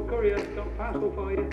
courier got parcel for you.